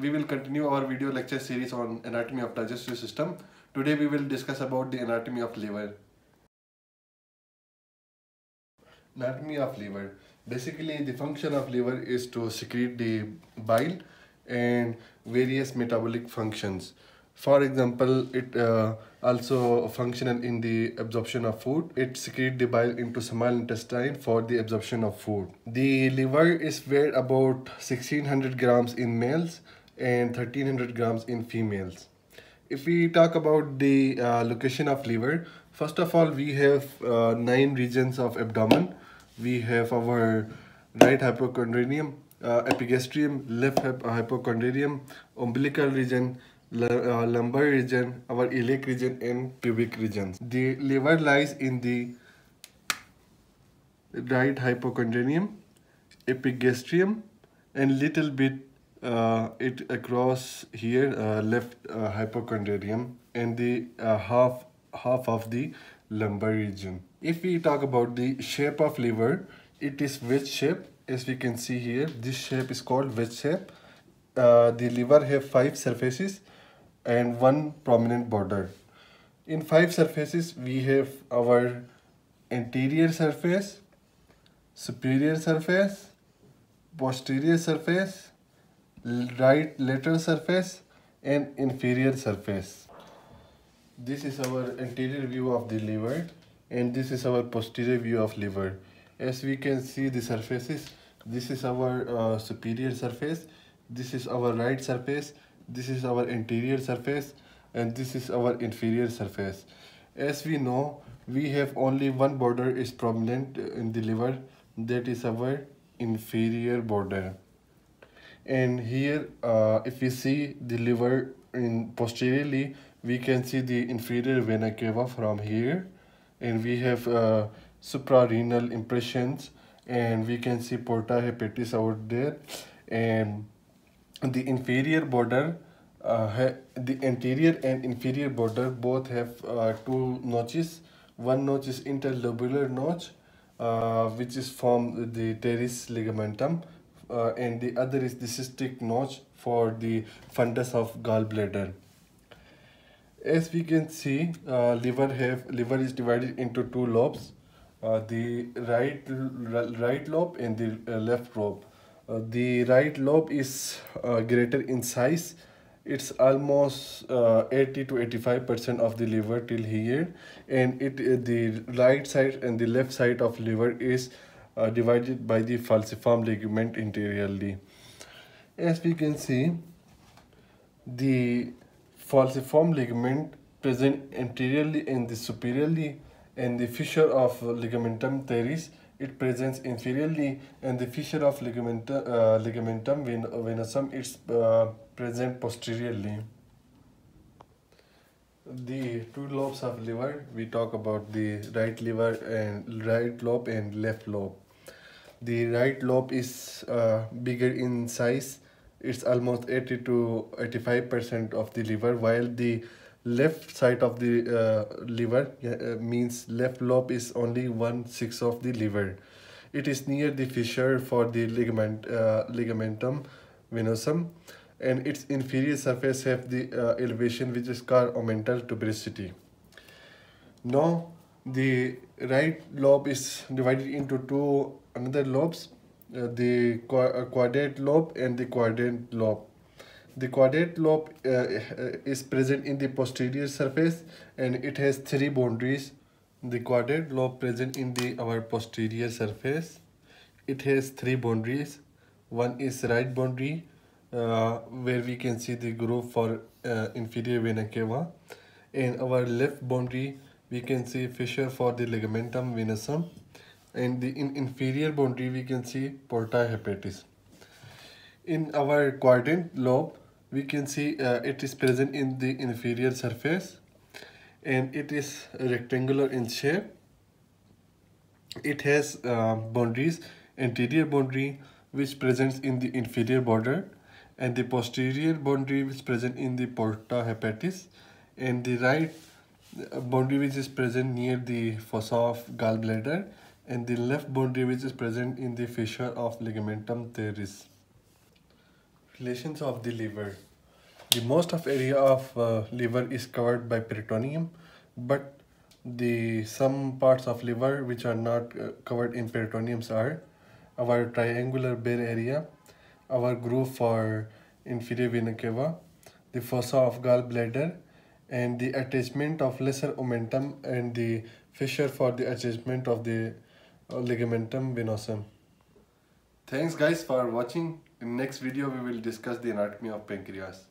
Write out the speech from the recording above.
we will continue our video lecture series on anatomy of digestive system. Today we will discuss about the anatomy of liver. Anatomy of liver. Basically the function of liver is to secrete the bile and various metabolic functions. For example, it uh, also functional in the absorption of food. It secretes the bile into small intestine for the absorption of food. The liver is weighed about 1600 grams in males and 1300 grams in females. If we talk about the uh, location of liver, first of all, we have uh, nine regions of abdomen. We have our right hypochondrium, uh, epigastrium, left hypochondrium, umbilical region, uh, lumbar region, our iliac region and pubic regions. The liver lies in the right hypochondrium, epigastrium and little bit uh, it across here uh, left uh, hypochondrium and the uh, half half of the lumbar region. If we talk about the shape of liver, it is wedge shape as we can see here. This shape is called wedge shape. Uh, the liver have five surfaces and one prominent border. In five surfaces, we have our anterior surface, superior surface, posterior surface, right lateral surface and inferior surface. This is our anterior view of the liver and this is our posterior view of liver. As we can see the surfaces, this is our uh, superior surface, this is our right surface, this is our anterior surface and this is our inferior surface as we know we have only one border is prominent in the liver that is our inferior border and here uh, if we see the liver in posteriorly we can see the inferior vena cava from here. And we have uh, suprarenal impressions. And we can see porta hepatis out there. And the inferior border uh, the anterior and inferior border both have uh, two notches. One notch is interlobular notch uh, which is from the teres ligamentum uh, and the other is the cystic notch for the fundus of gallbladder. As we can see uh, liver have liver is divided into two lobes uh, the right right lobe and the left lobe. Uh, the right lobe is uh, greater in size. It's almost uh, 80 to 85 percent of the liver till here. And it uh, the right side and the left side of liver is uh, divided by the falciform ligament anteriorly as we can see the falciform ligament present anteriorly and the superiorly and the fissure of ligamentum teres it presents inferiorly and the fissure of ligament, uh, ligamentum ven venosum is uh, present posteriorly. The two lobes of liver, we talk about the right liver and right lobe and left lobe. The right lobe is uh, bigger in size. It's almost 80 to 85% of the liver while the left side of the uh, liver uh, means left lobe is only one sixth of the liver it is near the fissure for the ligament uh, ligamentum venosum and its inferior surface have the uh, elevation which is called omental tuberosity now the right lobe is divided into two another lobes uh, the quadrate lobe and the quadrant lobe the quadrate lobe uh, uh, is present in the posterior surface and it has three boundaries. The quadrate lobe present in the our posterior surface. It has three boundaries. One is right boundary uh, where we can see the groove for uh, inferior vena cava. In our left boundary we can see fissure for the ligamentum venosum. And the in inferior boundary we can see porta hepatis in our quadrant lobe we can see uh, it is present in the inferior surface and it is rectangular in shape it has uh, boundaries anterior boundary which presents in the inferior border and the posterior boundary is present in the porta hepatis and the right uh, boundary which is present near the fossa of gallbladder and the left boundary which is present in the fissure of ligamentum teres Relations of the liver. The most of area of uh, liver is covered by peritoneum, but the some parts of liver which are not uh, covered in peritoneums are our triangular bare area, our groove for inferior vena cava, the fossa of gallbladder, and the attachment of lesser omentum and the fissure for the attachment of the uh, ligamentum venosum. Thanks guys for watching. In next video we will discuss the anatomy of pancreas.